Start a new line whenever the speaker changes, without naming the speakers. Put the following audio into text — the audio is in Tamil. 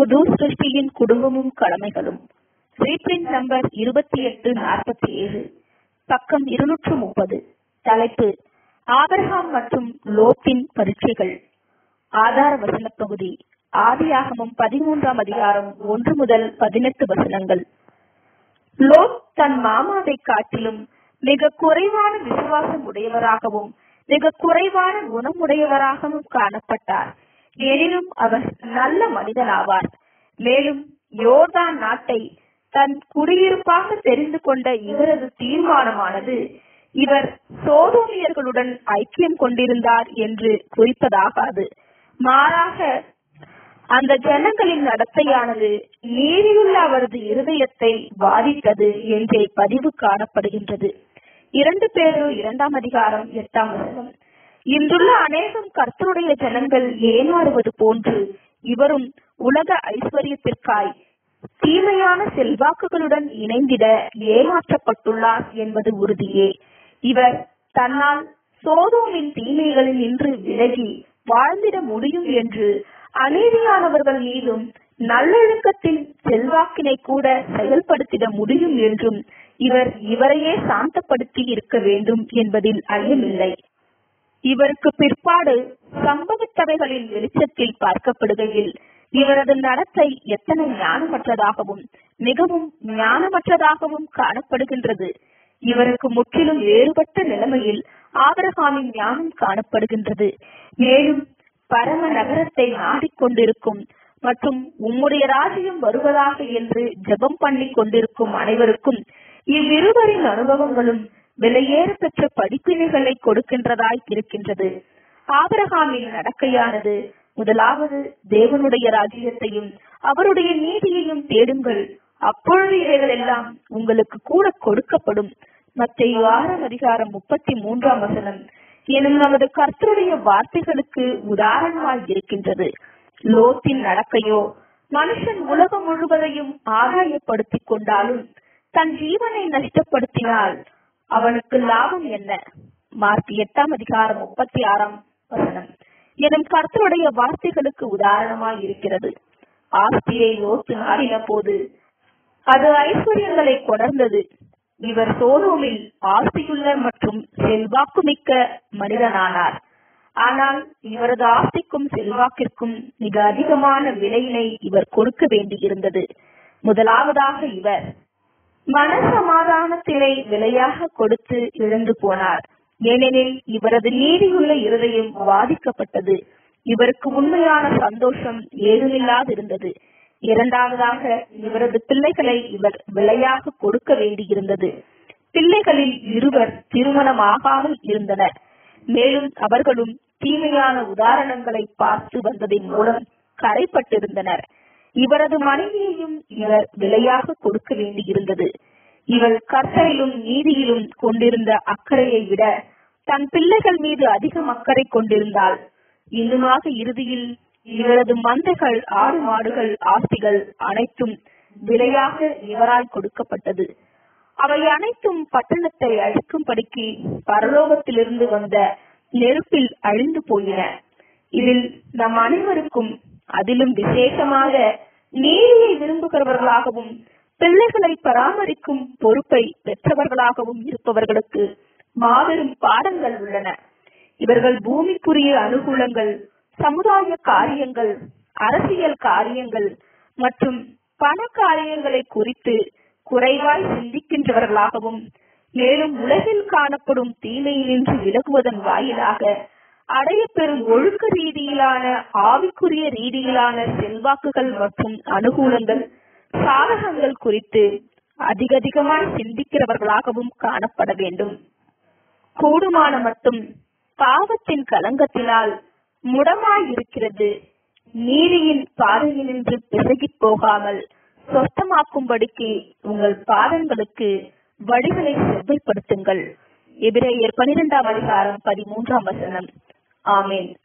புது சிருஷ்டியின் குடும்பமும் கடமைகளும். ரீப்ரிண்ட் நம்பர் இருபத்தி எட்டு நாற்பத்தி ஏழு. பக்கம் இருநூற்று முப்பது. தலைப்பு ஆபரகாம் மற்றும் லோத்தின் பரீட்சைகள். ஆதார வசன பகுதி ஆதியாகமும் பதிமூன்றாம் அதிகாரம் ஒன்று முதல் பதினெட்டு வசனங்கள். லோத் தன் மாமாவை காட்டிலும் மிக குறைவான விசுவாசம் உடையவராகவும் மிக குறைவான குணமுடையவராகவும் காணப்பட்டார். எனினும் அவர் நல்ல மனிதனாவார். மேலும் யோர்தான் நாட்டை தன் குடியிருப்பாக தெரிந்து கொண்ட இவரது தீர்மானமானது இவர் சோதோமியர்களுடன் ஐக்கியம் கொண்டிருந்தார் என்று குறிப்பதாகாது. மாறாக அந்த ஜனங்களின் நடத்தையானது நீரிலுள்ள அவரது இருதயத்தை பாதித்தது என்றே பதிவு காணப்படுகின்றது. இரண்டு பேரும் இரண்டாம் அதிகாரம் எட்டாம் வருடம் இன்றுள்ள அநேகம் கர்த்தருடைய ஜனங்கள் ஏமாறுவது போன்று இவரும் உலக ஐஸ்வர்யத்திற்காய் தீமையான செல்வாக்குகளுடன் இணைந்திட ஏமாற்றப்பட்டுள்ளார் என்பது உறுதியே. இவர் தன்னால் சோதோமின் தீமைகளில் நின்று விலகி வாழ்ந்திட முடியும் என்று அநீதியானவர்கள் மீதும் நல்லொழுக்கத்தின் செல்வாக்கினை கூட செயல்படுத்திட முடியும் என்றும் இவர் இவரையே சாந்தப்படுத்தி இருக்க வேண்டும் என்பதில் ஐயமில்லை. இவருக்கு பிற்பாடு சம்பவத்தவைகளின் வெளிச்சத்தில் பார்க்கப்படுகையில் இவரது நடத்தை எத்தனை ஞானமற்றதாகவும் மிகவும் ஞானமற்றதாகவும் காணப்படுகின்றது. இவருக்கு முற்றிலும் வேறுபட்ட நிலைமையில் ஆபரகாமின் ஞானம் காணப்படுகின்றது. மேலும் பரம நகரத்தை நாடிக்கொண்டிருக்கும் மற்றும் உம்முடைய ராஜ்யம் வருவதாக என்று ஜெபம் பண்ணி கொண்டிருக்கும் அனைவருக்கும் இவ்விருவரின் அனுபவங்களும் விலையேற பெற்ற படிப்பினைகளை கொடுக்கின்றதாய் இருக்கின்றது. ஆபரகாமின் நடக்கையானது முதலாவது தேவனுடைய ராஜ்யத்தையும் அவருடைய நீதியையும் தேடுங்கள். அப்பொழுது இவைகள் எல்லாம் உங்களுக்கு கூட கொடுக்கப்படும். மற்ற ஆறாம் அதிகாரம் முப்பத்தி மூன்றாம் வசனம். எனும் நமது கர்த்தருடைய வார்த்தைகளுக்கு உதாரணமாய் இருக்கின்றது. லோத்தின் நடக்கையோ மனுஷன் உலகம் முழுவதையும் ஆதாயப்படுத்திக் கொண்டாலும் தன் ஜீவனை நஷ்டப்படுத்தினால் அவனுக்கு லாபம் என்ன? மார்க் எட்டாம் அதிகாரம் முப்பத்தி ஆறாம் வசனம். எனும் கர்த்தருடைய வார்த்தைகளுக்கு உதாரணமாய் இருக்கிறது. ஆஸ்தியை நோக்கி நாடின போது அது ஐஸ்வர்யங்களை கொணர்ந்தது. இவர் சோதோமில் ஆஸ்தியுள்ள மற்றும் செல்வாக்கு மிக்க மனிதனானார். ஆனால் இவரது ஆஸ்திக்கும் செல்வாக்கிற்கும் மிக அதிகமான விலையினை இவர் கொடுக்க வேண்டியிருந்தது. முதலாவதாக இவர் மன சமாதானத்தினை விலையாக கொடுத்து இழந்து போனார். ஏனெனில் இவரது நீதியுள்ள இருதயம் பாதிக்கப்பட்டது. இவருக்கு உண்மையான சந்தோஷம் ஏதுமில்லாதிருந்தது. இரண்டாவதாக இவரது பிள்ளைகளை இவர் விலையாக கொடுக்க வேண்டியிருந்தது. பிள்ளைகளில் இருவர் திருமணமாகாமல் இருந்தனர். மேலும் அவர்களும் தீமையான உதாரணங்களை பார்த்து வந்ததின் மூலம் கரைப்பட்டிருந்தனர். இவரது மனைவியையும் இவர் விலையாக கொடுக்க வேண்டியிருந்தது. இவள் கர்த்தரிலும் நீதியிலும் கொண்டிருந்த அக்கறையை விட தன் பிள்ளைகள் மீது அதிகம் அக்கறை கொண்டிருந்தாள். இன்னுமாக இறுதியில் இவரது மந்தைகள் ஆடு மாடுகள் ஆஸ்திகள் அனைத்தும் விலையாக இவரால் கொடுக்கப்பட்டது. அவை அனைத்தும் பட்டணத்தை அழிக்கும்படிக்கு பரலோகத்திலிருந்து வந்த நெருப்பில் அழிந்து போயின. இதில் நம் அனைவருக்கும் அதிலும் விசேஷமாக நேரியை விரும்புகிறவர்களாகவும் பிள்ளைகளை பராமரிக்கும் பொறுப்பை பெற்றவர்களாகவும் இருப்பவர்களுக்கு மாபெரும் பாடங்கள் உள்ளன. இவர்கள் பூமிக்குரிய அனுகூலங்கள் சமுதாய காரியங்கள் அரசியல் காரியங்கள் மற்றும் பண காரியங்களை குறித்து குறைவாய் சிந்திக்கின்றவர்களாகவும் மேலும் உலகில் காணப்படும் தீமையிலின்றி விலகுவதன் வாயிலாக அடைய பெறும் ஒழுக்க ரீதியிலான ஆவிக்குரிய ரீதியிலான செல்வாக்குகள் மற்றும் அனுகூலங்கள் சாதகங்கள் குறித்து அதிகதிகமாய் சிந்திக்கிறவர்களாகவும் காணப்பட வேண்டும். கூடுமான மட்டும் பாவத்தின் கலங்கத்தினால் முடமாய் இருக்கிறது நீரியின் பாதையினின்று பிசகி போகாமல் சொத்தமாக்கும்படிக்கு உங்கள் பாதங்களுக்கு வழிகளை செவ்வைப்படுத்துங்கள். எபிரேயர் பனிரெண்டாம் அதிகாரம் பதிமூன்றாம் வசனம். Amém.